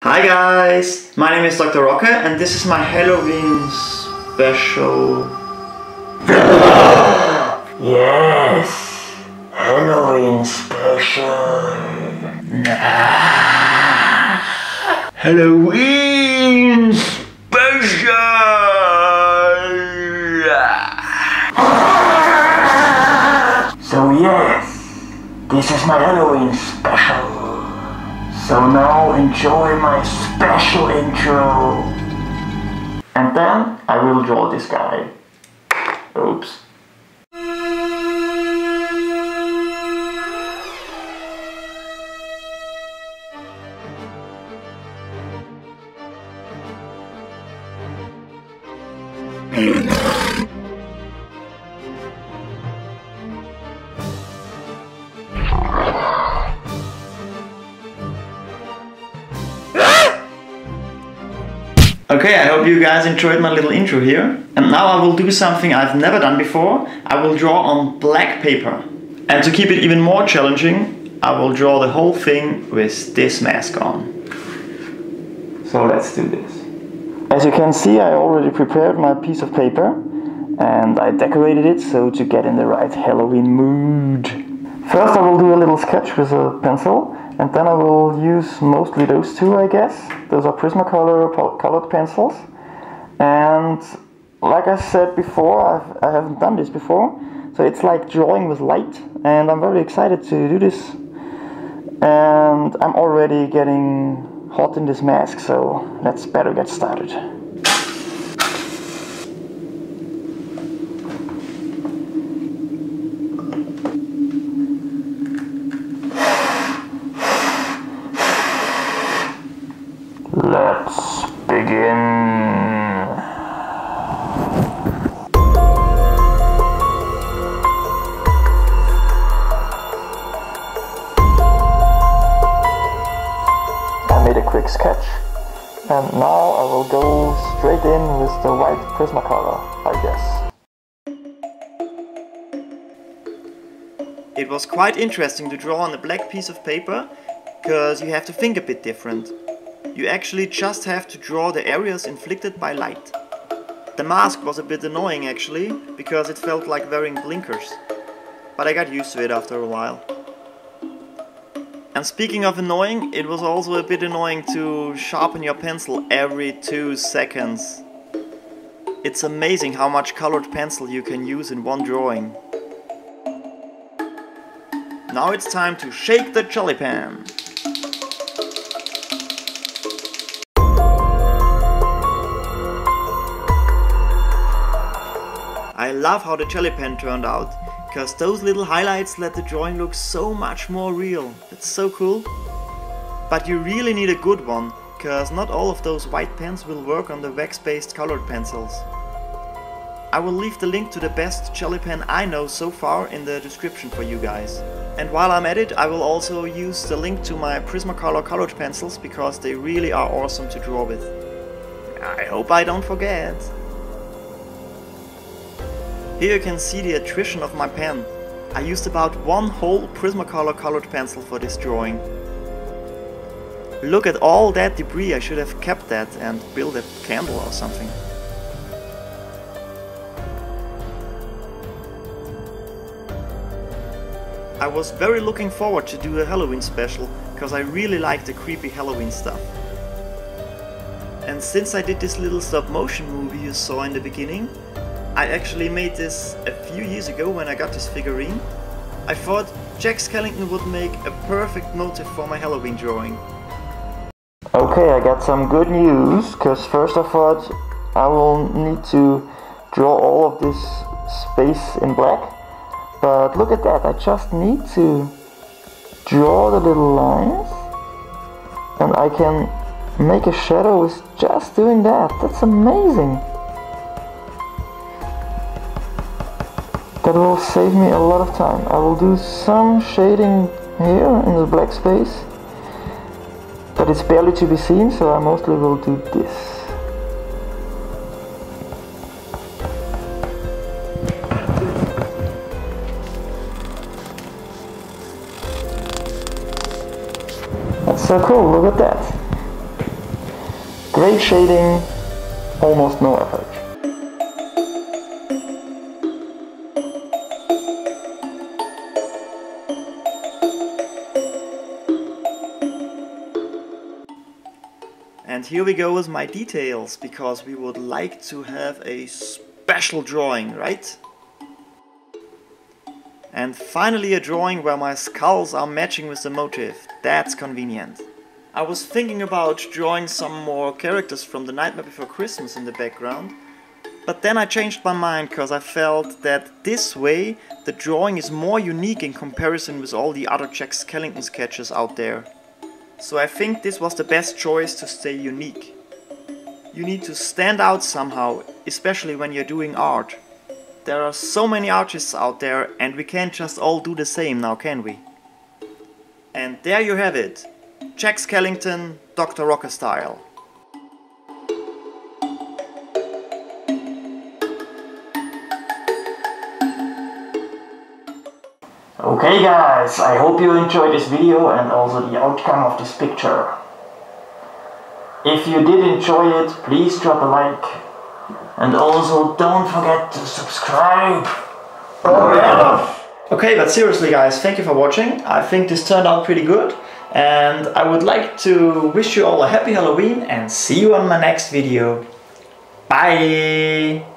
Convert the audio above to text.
Hi guys, my name is Dr. Rocke and this is my Halloween special. Yes, Halloween special. Halloween special. So yes, this is my Halloween special. So now enjoy my special intro. And then I will draw this guy. Oops. Okay, I hope you guys enjoyed my little intro here. And now I will do something I've never done before. I will draw on black paper. And to keep it even more challenging, I will draw the whole thing with this mask on. So let's do this. As you can see, I already prepared my piece of paper and I decorated it so to get in the right Halloween mood. First I will do a little sketch with a pencil and then I will use mostly those two I guess. Those are Prismacolor colored pencils. And like I said before, I've, I haven't done this before. So it's like drawing with light and I'm very excited to do this. And I'm already getting hot in this mask so let's better get started. I will go straight in with the white Prismacolor, I guess. It was quite interesting to draw on a black piece of paper because you have to think a bit different. You actually just have to draw the areas inflicted by light. The mask was a bit annoying actually because it felt like wearing blinkers, but I got used to it after a while. And speaking of annoying, it was also a bit annoying to sharpen your pencil every two seconds. It's amazing how much colored pencil you can use in one drawing. Now it's time to shake the jelly pen. I love how the jelly pen turned out, because those little highlights let the drawing look so much more real. It's so cool. But you really need a good one, because not all of those white pens will work on the wax-based colored pencils. I will leave the link to the best jelly pen I know so far in the description for you guys. And while I'm at it, I will also use the link to my Prismacolor colored pencils because they really are awesome to draw with. I hope I don't forget. Here you can see the attrition of my pen. I used about one whole Prismacolor colored pencil for this drawing. Look at all that debris, I should have kept that and built a candle or something. I was very looking forward to do a Halloween special, because I really like the creepy Halloween stuff. And since I did this little stop motion movie you saw in the beginning, I actually made this a few years ago when I got this figurine. I thought Jack Skellington would make a perfect motive for my Halloween drawing. Okay, I got some good news, because first I thought I will need to draw all of this space in black. But look at that, I just need to draw the little lines and I can make a shadow with just doing that. That's amazing. That will save me a lot of time. I will do some shading here in the black space, but it's barely to be seen, so I mostly will do this. That's so cool, look at that. Great shading, almost no effort. And here we go with my details, because we would like to have a special drawing, right? And finally a drawing where my skulls are matching with the motif. That's convenient. I was thinking about drawing some more characters from The Nightmare Before Christmas in the background, but then I changed my mind because I felt that this way the drawing is more unique in comparison with all the other Jack Skellington sketches out there. So I think this was the best choice to stay unique. You need to stand out somehow, especially when you're doing art. There are so many artists out there and we can't just all do the same now, can we? And there you have it. Jack Skellington, Dr. Rocke style. Okay guys, I hope you enjoyed this video and also the outcome of this picture. If you did enjoy it, please drop a like. And also don't forget to subscribe. Okay, but seriously guys, thank you for watching. I think this turned out pretty good. And I would like to wish you all a happy Halloween and see you on my next video. Bye!